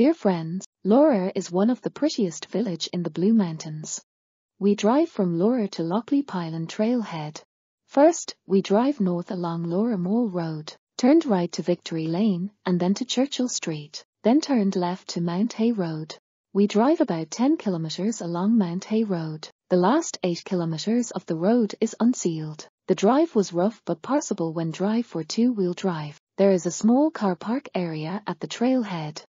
Dear friends, Leura is one of the prettiest village in the Blue Mountains. We drive from Leura to Lockley Pylon trailhead. First, we drive north along Leura Mall Road, turned right to Victory Lane, and then to Churchill Street, then turned left to Mount Hay Road. We drive about 10 kilometres along Mount Hay Road. The last 8 kilometres of the road is unsealed. The drive was rough but passable when drive for two-wheel drive. There is a small car park area at the trailhead.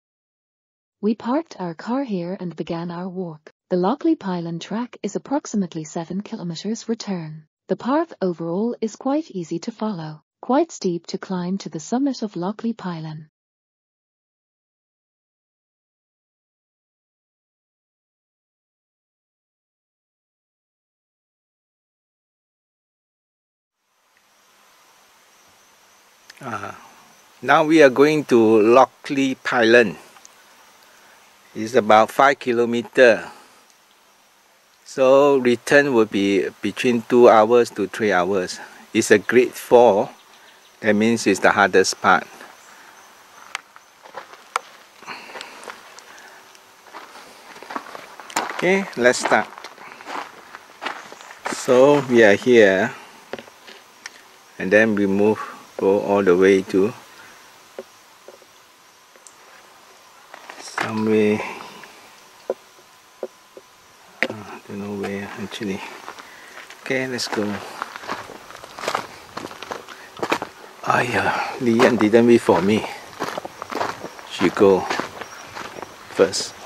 We parked our car here and began our walk. The Lockley Pylon track is approximately 7 kilometres return. The path overall is quite easy to follow, quite steep to climb to the summit of Lockley Pylon. Uh, now we are going to Lockley Pylon. It's about 5 kilometer. So return will be between 2 hours to 3 hours. It's a grade 4. That means it's the hardest part. Okay, let's start. So we are here and then we move go all the way to somewhere. Uh, I don't know where actually. Okay let's go. Ah yeah Lian didn't wait for me. She go first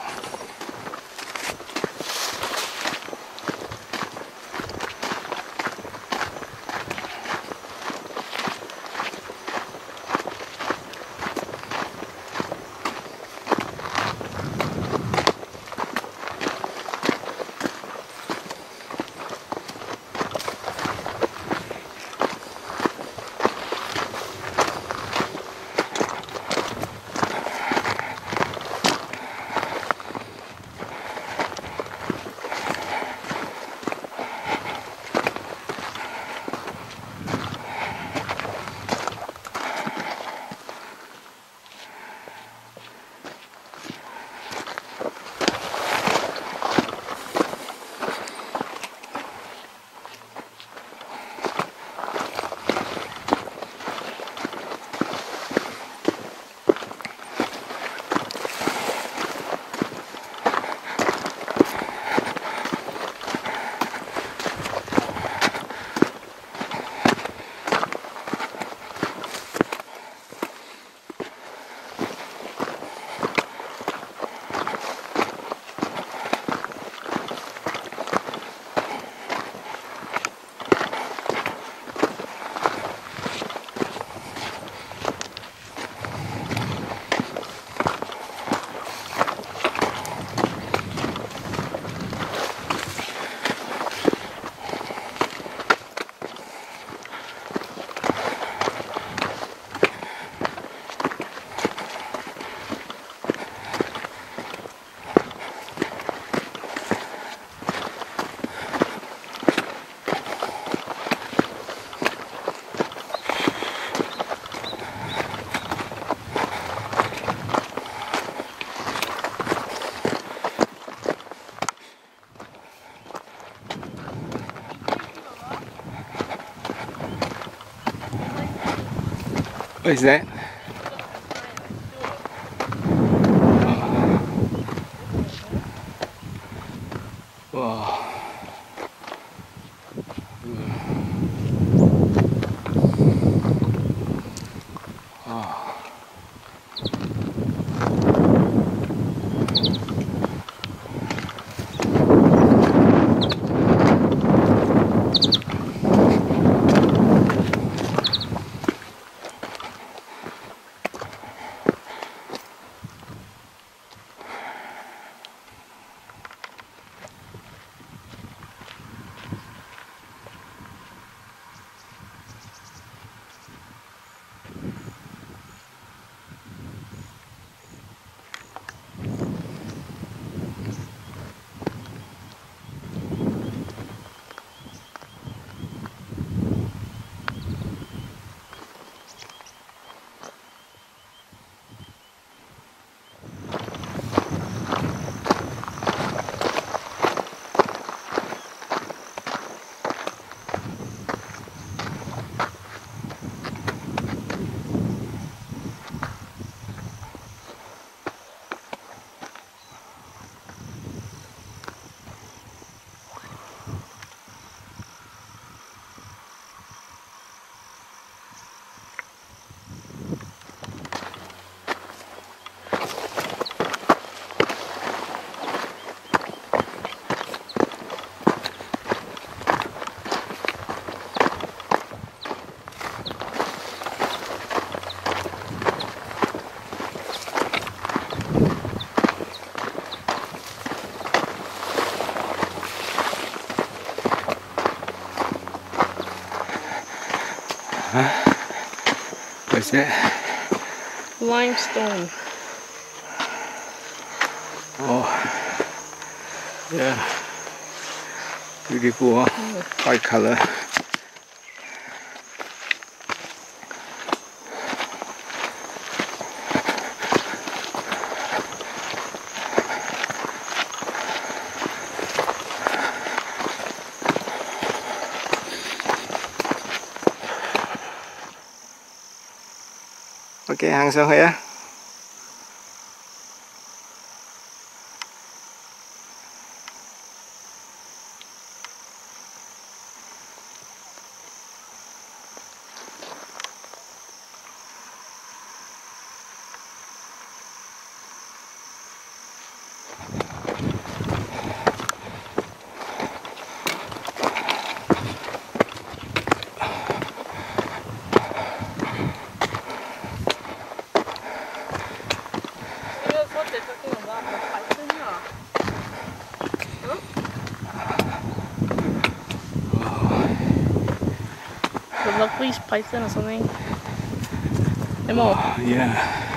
What is Oh, yeah. Beautiful, huh? Color. ok 行上去啊 python or something. Yeah.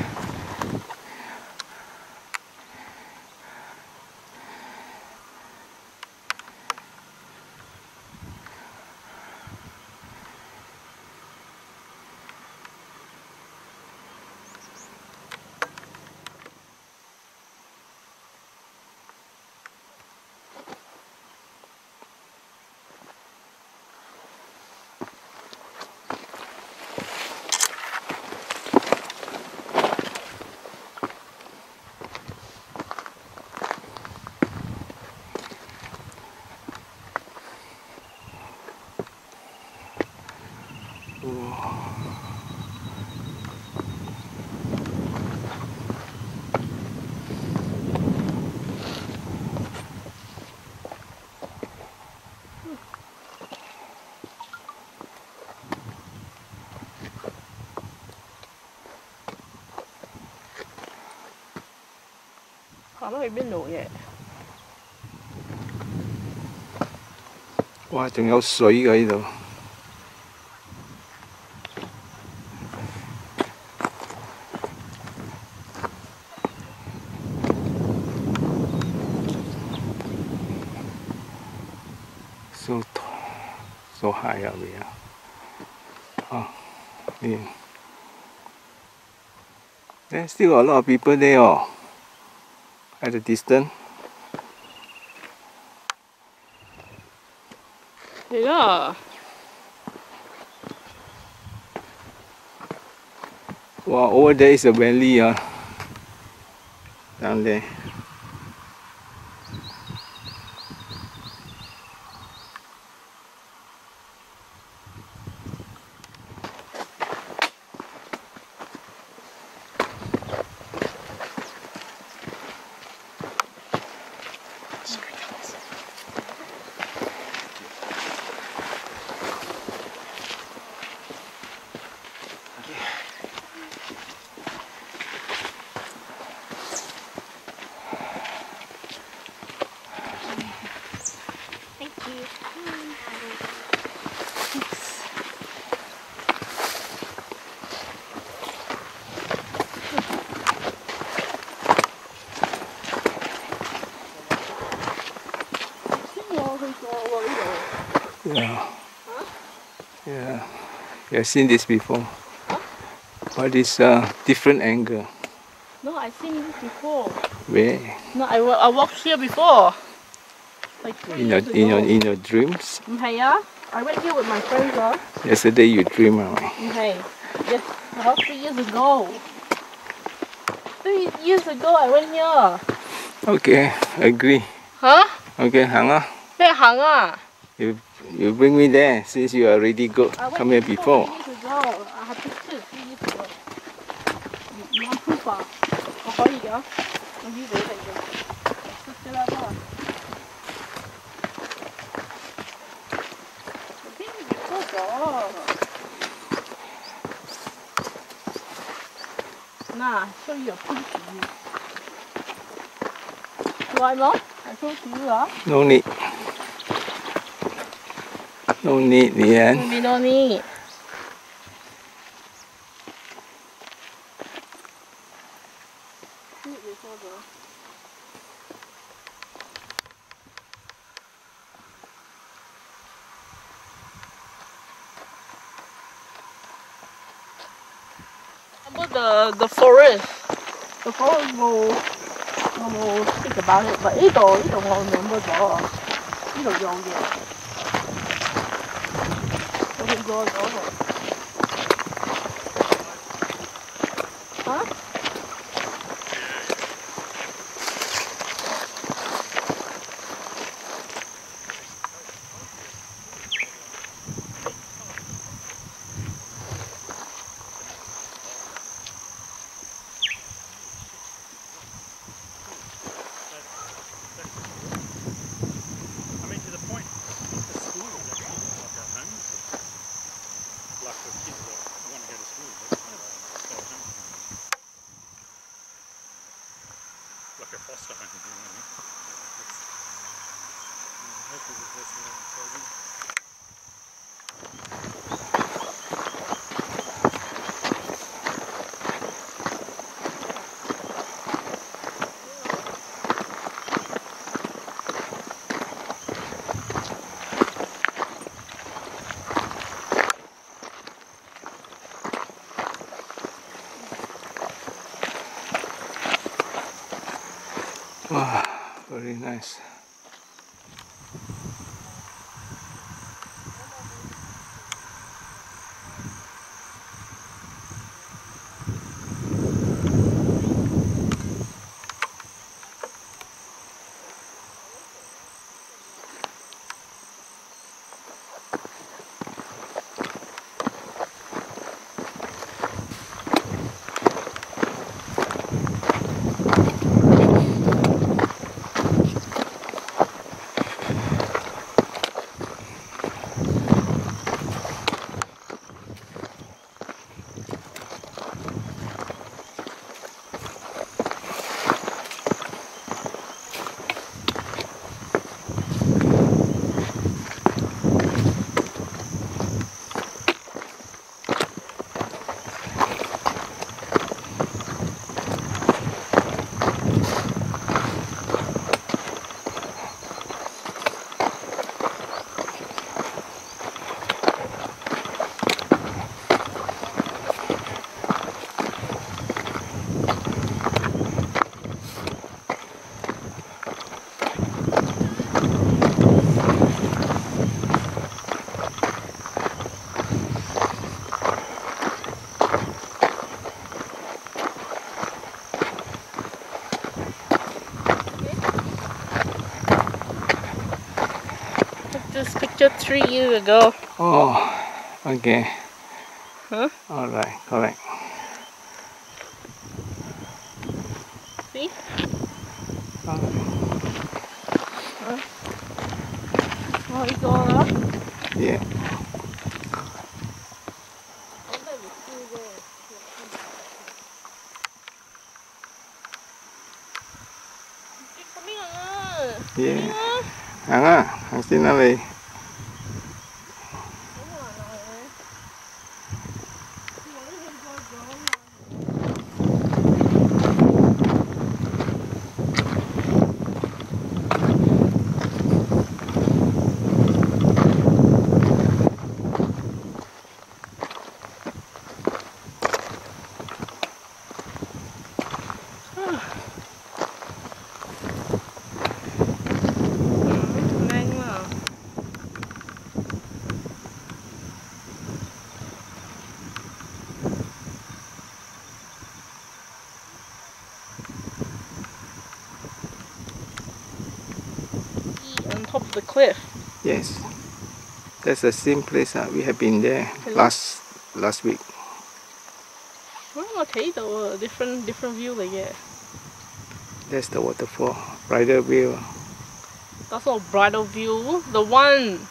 Họ nó bên độ vậy. Wow, 仲有水嘅呢度。So tall, so high up here. Oh, yeah. There's still a lot of people there, oh, At a distance. Yeah. Wow, over there is a valley, uh, down there. Thank you. Yeah. Yeah. You have seen this before. But it's a different angle. No, I've seen this before. Where? No, I, wa- I walked here before. Like three In your years in your ago. in your dreams? 唔系啊，I went here with my friends 啊。 Yesterday you dream right? 唔系，yes, about three years ago. Three years ago I went here. Okay, agree. 吓？ Okay, hang on. 咩行啊 you bring me there since you already go uh, come here before. Nah, so you're pretty. Do I not? I told you, huh? No need. No need in the end. We don't need. About the the forest, the forest will, will speak about it, but 呢度呢度我兩個咗，呢度有嘅。Cần cua. Hopefully this is closing. three years ago. Oh, okay. Huh? All right, correct. See? All right. Huh? Oh, it's up? Yeah. Yeah. Hàng à. Yes. That's the same place that we have been there last last week. Okay though, a different different view they get. That's the waterfall, Bridal Veil. That's not Bridal Veil. The one,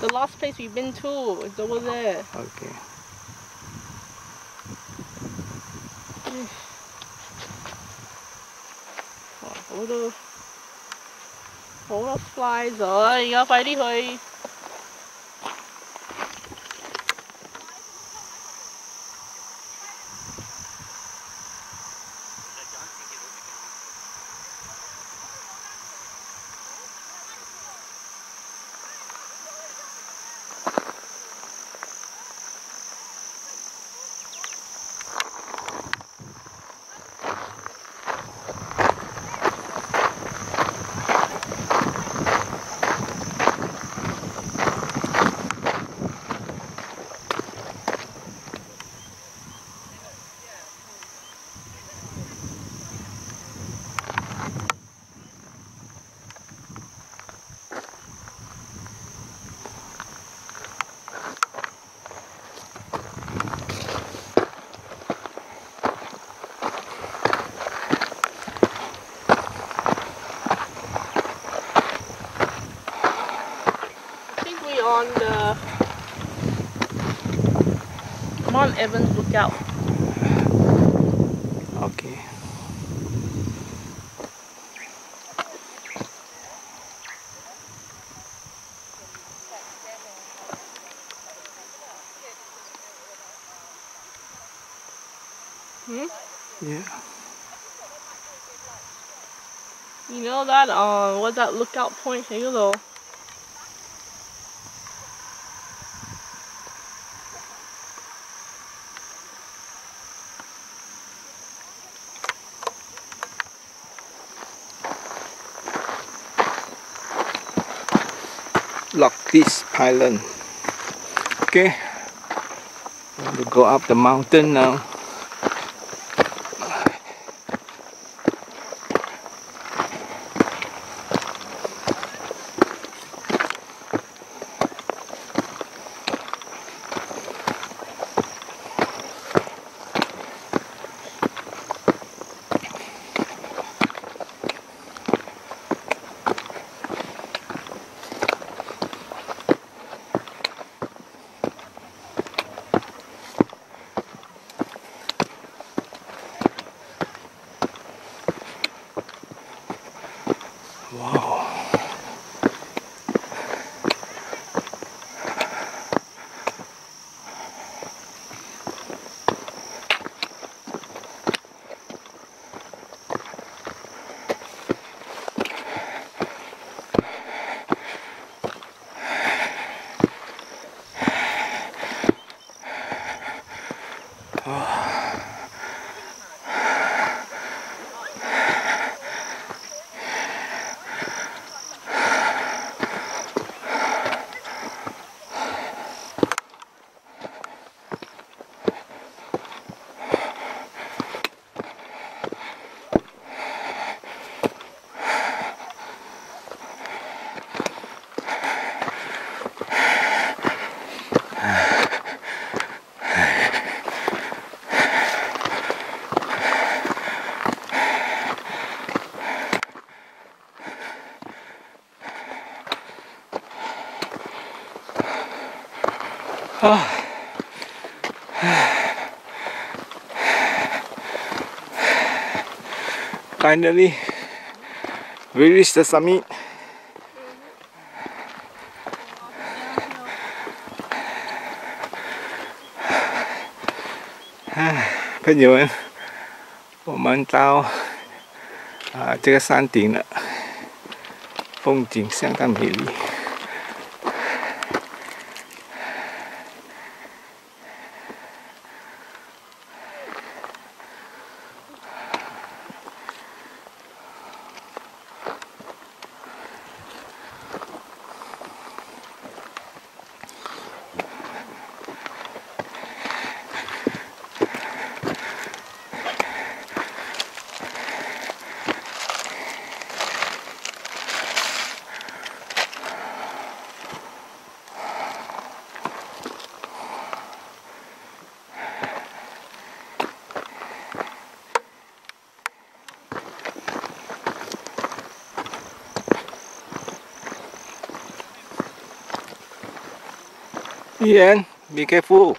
the last place we've been to, it's over there. Okay. Oh what 好多 flies 啊！而家快啲去。Evans Lookout. Okay. Hmm? Yeah. You know that uh what's that lookout point here though? Lockleys Island. Okay. To go up the mountain now. Finally, we reached the summit. Ah, 朋友们，我们到啊这个山顶了，风景相当美丽。 Ian, be careful.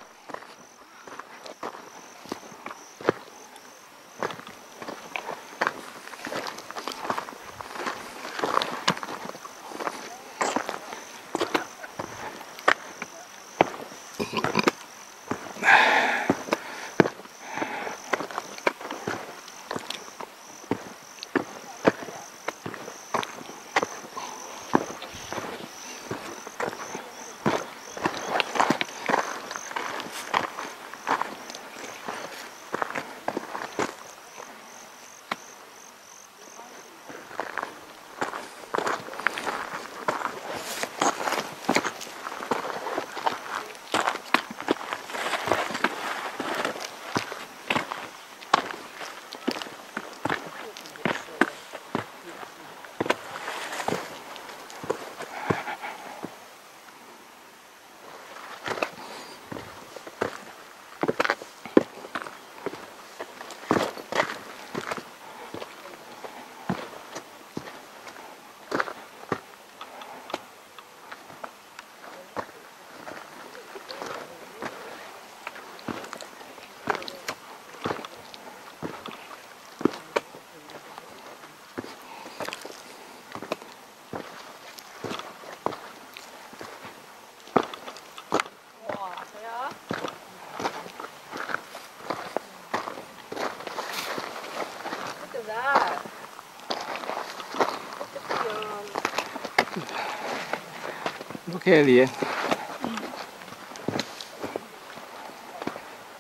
Hell yeah.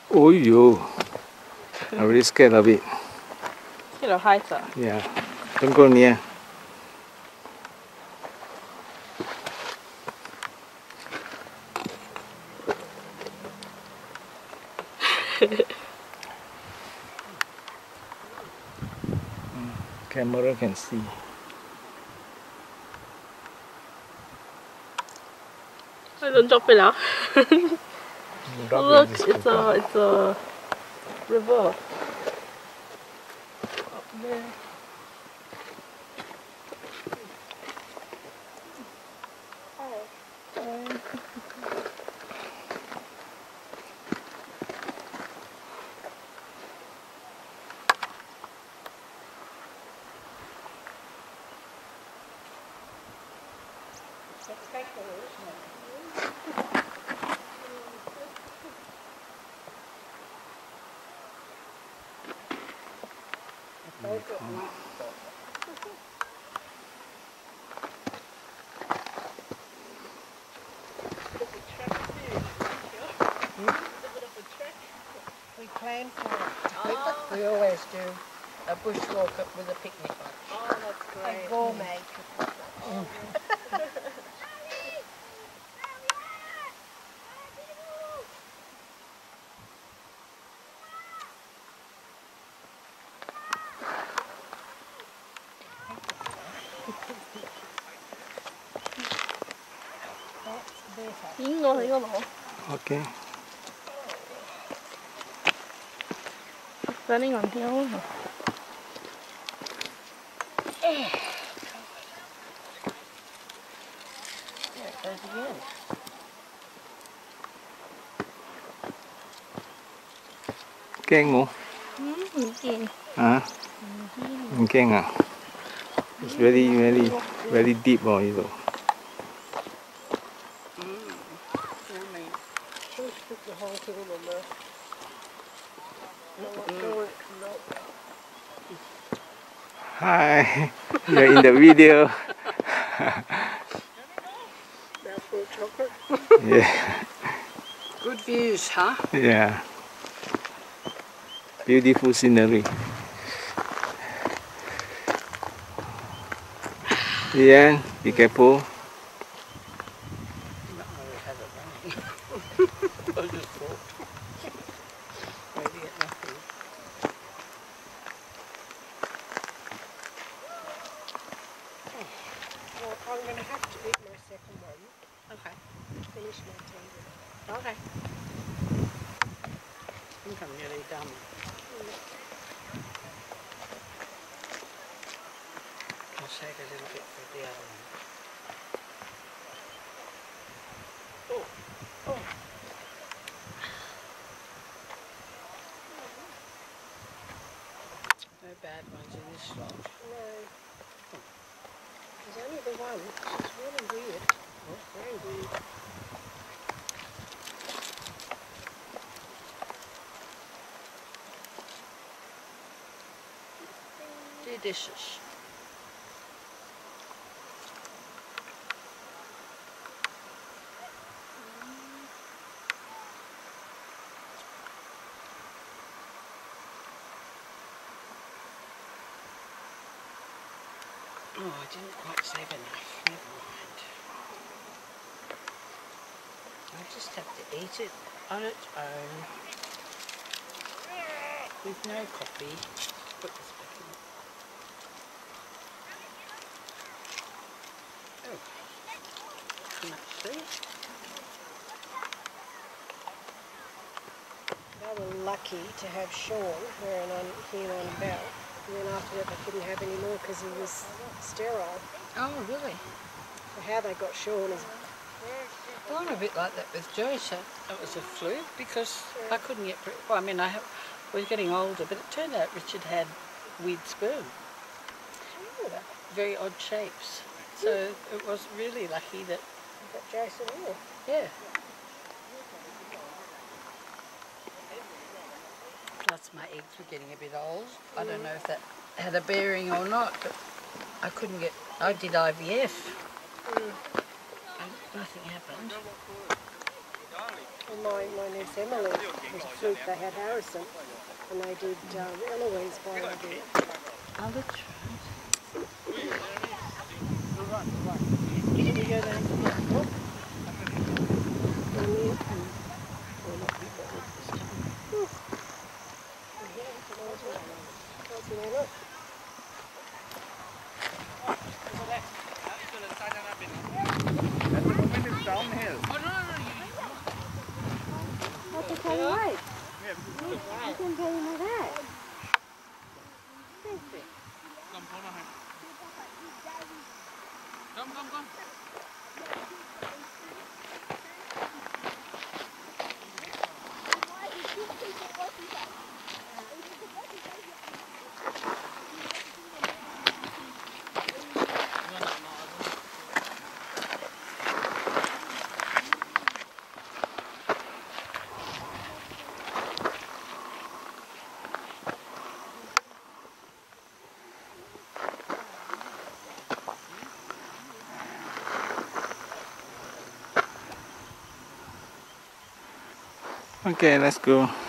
Oh yo. I'm really scared of it. Scared of heights ah. Yeah. Don't go near. Camera can see. Don't drop it now. Look, it's a it's a river. Up there. We plan for it. We always do a bushwalk up with a picnic lunch. Oh, that's A gourmet. That's Okay. It's running on the own. Mu? Huh? Ghen. Ah? Mm-hmm. It's very, very, very deep oh, you know. You're in the video. Mouthful of chocolate. Yeah, Good views, huh? yeah. Beautiful scenery. Ian, be careful. I just thought. Maybe get nothing. Well, I'm going to have to eat my second one. Okay. Finish my tangerine. Okay. I think I'm nearly done. I'll save a little bit for the other one. Oh, oh. No bad ones in this lot. No. There's only the one. It's really weird. Very weird. Two dishes. Oh, I didn't quite save enough. Never mind. I just have to eat it on its own. With no coffee. Put this back in. Oh. Too much sweet. They were lucky to have Sean wearing on here on belt. And then after that they couldn't have any more because he was sterile. Oh, really? So how they got Sean is Well, I'm a bit like that with Joe, so it was a fluke because I couldn't get. pre- Well, I mean, I have, was getting older, but it turned out Richard had weird sperm, very odd shapes. So hmm. it was really lucky that, got Jason Moore. yeah. Plus, my eggs were getting a bit old. I don't know if that had a bearing or not, but I couldn't get. I did IVF. And nothing happened. And my, my niece Emily was fluke. They had Harrison, and they did um, Eloise while I did. Oh, that's right. Did you go down to the ชัยได้คุณชัยมาได้ลำโพงนะฮะกำกำกำ Okay, let's go.